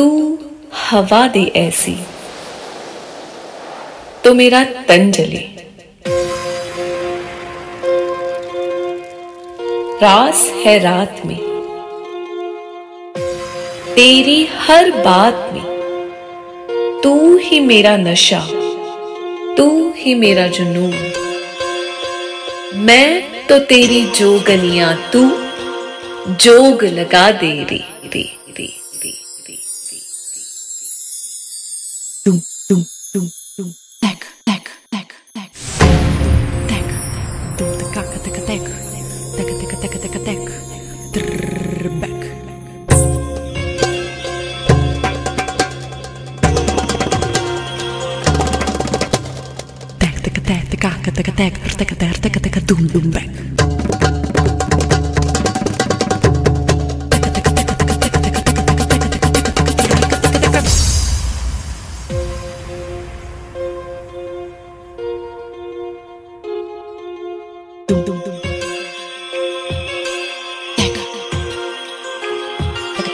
तू हवा दे ऐसी तो मेरा तन जले। रास है रात में, तेरी हर बात में, तू ही मेरा नशा, तू ही मेरा जुनून। मैं तो तेरी जोगनियाँ तू जोग लगा दे रे रे रे। teka teka tek. Trrr, back. Tek teka tek teka teka tek. Teka teka teka dum dum back.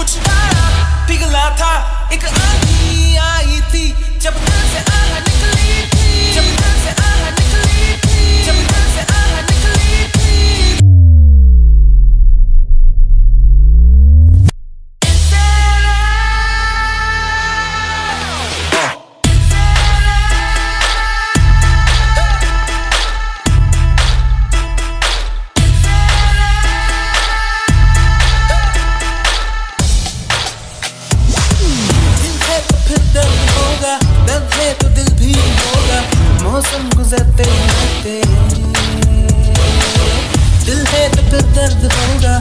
कुछ नया पिघला था। एक आंधी आई थी जब दिल से आह होगा, दर्द है तो दिल भी होगा, मौसम गुजरते रहते दिल है तो फिर दर्द होगा